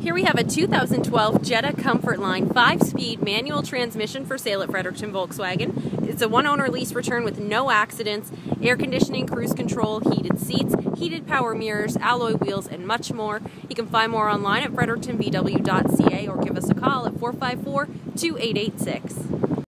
Here we have a 2012 Jetta Comfortline 5-speed manual transmission for sale at Fredericton Volkswagen. It's a one-owner lease return with no accidents, air conditioning, cruise control, heated seats, heated power mirrors, alloy wheels, and much more. You can find more online at frederictonvw.ca or give us a call at 454 2886.